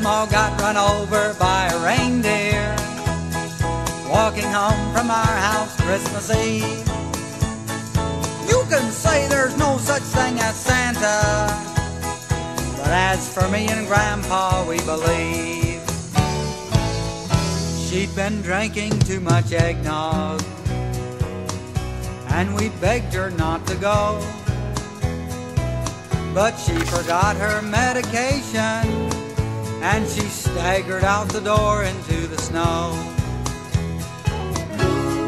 Grandma got run over by a reindeer walking home from our house Christmas Eve. You can say there's no such thing as Santa, but as for me and Grandpa, we believe. She'd been drinking too much eggnog, and we begged her not to go. But she forgot her medication, and she staggered out the door into the snow.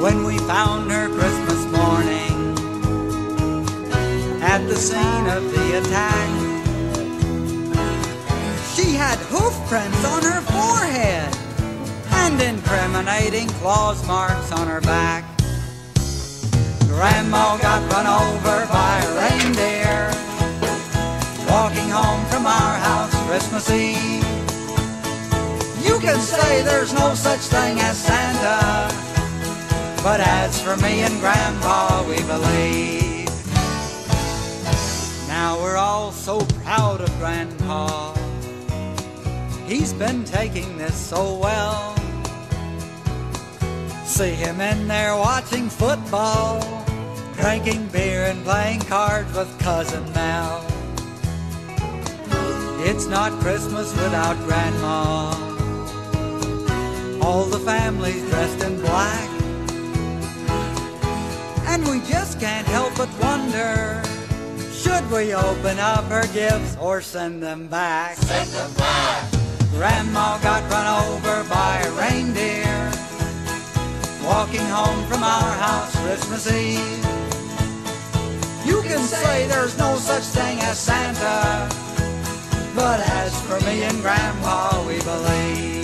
When we found her Christmas morning at the scene of the attack, she had hoof prints on her forehead and incriminating claws marks on her back. Grandma got run over by a reindeer walking home from our house Christmas Eve. Can say there's no such thing as Santa, but as for me and Grandpa, we believe. Now we're all so proud of Grandpa. He's been taking this so well. See him in there watching football, drinking beer and playing cards with Cousin Mel. It's not Christmas without Grandma. All the families dressed in black. And we just can't help but wonder should we open up her gifts or send them back? Send them back. Grandma got run over by a reindeer walking home from our house Christmas Eve. You can say there's no such thing as Santa, but as for me and Grandma, we believe.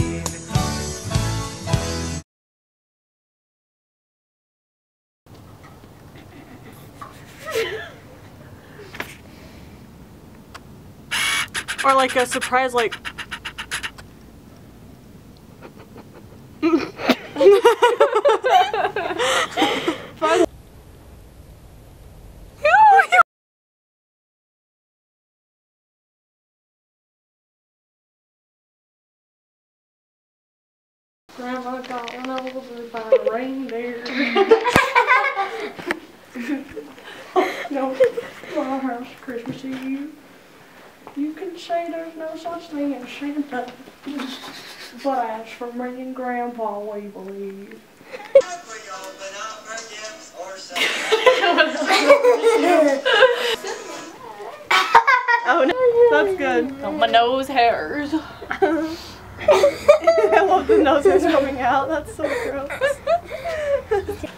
Or like a surprise, like. Grandma got run over by a reindeer. no, my house Christmas Eve. You can say there's no such thing as Santa, but as for me and Grandpa, we believe. Oh no, that's good. On my nose hairs. I love the noses coming out. That's so gross.